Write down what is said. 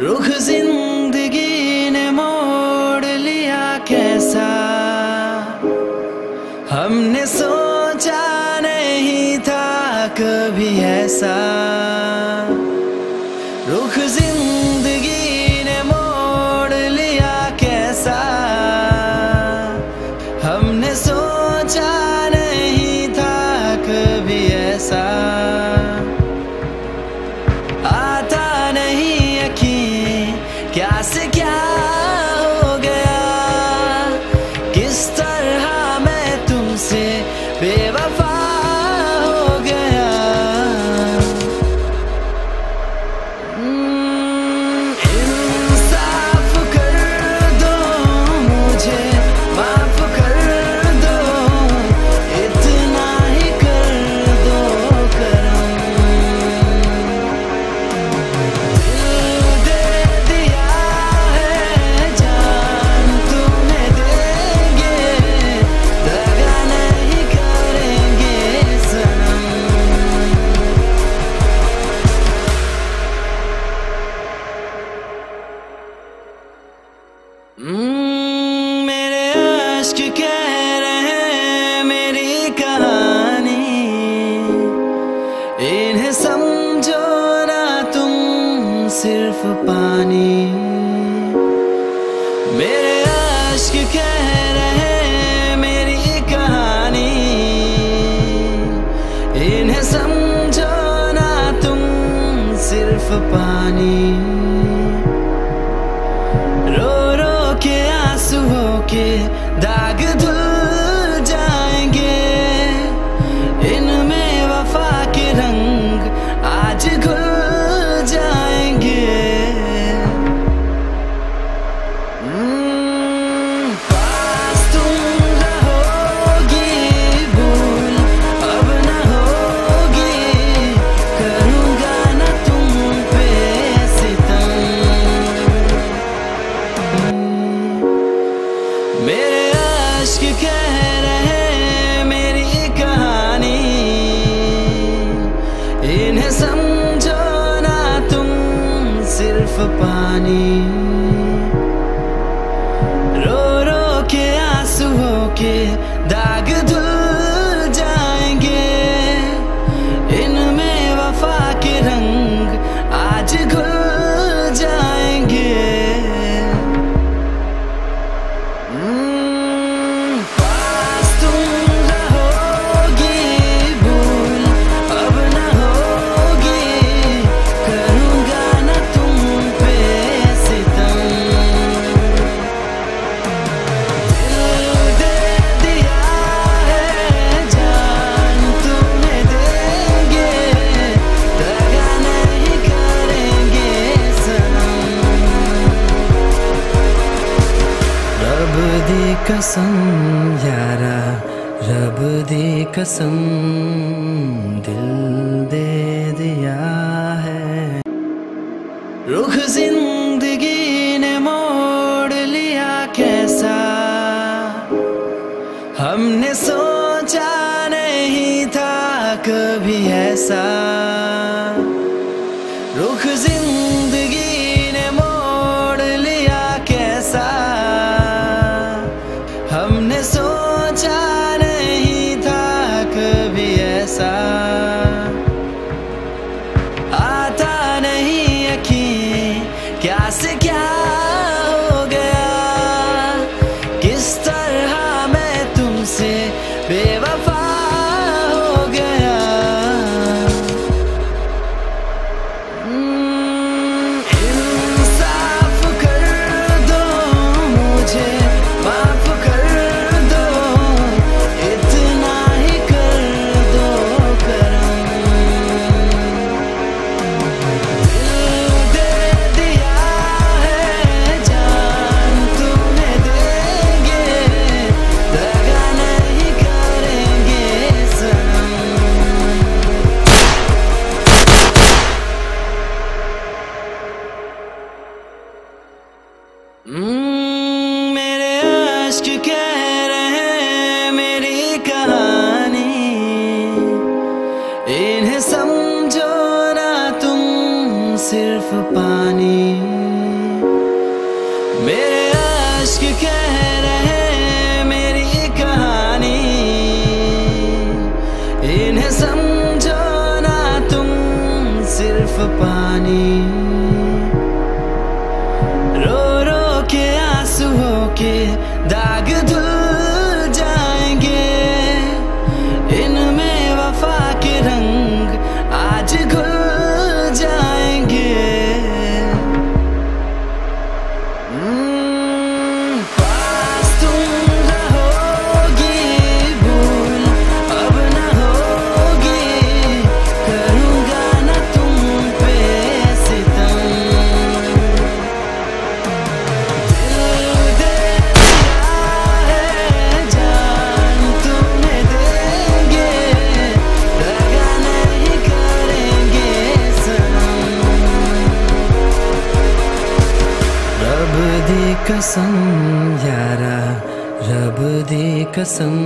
रुख ज़िंदगी ने मोड़ लिया कैसा? हमने सोचा नहीं था कभी ऐसा। रुख पानी। रो रो के आँसू हो के दाग धुल बर्फ़ पानी। रो रो के आँसू हो के दाग धो कसम, यारा, रब दे कसम, दिल दे दिया है। रुख ज़िंदगी ने मोड़ लिया कैसा? हमने सोचा नहीं था कभी ऐसा। साफ़ पानी। मेरे आश्क कह रहे मेरी कहानी। इन्हें समझो ना तुम सिर्फ़ पानी। Mm. कसम यारा रब दे कसम।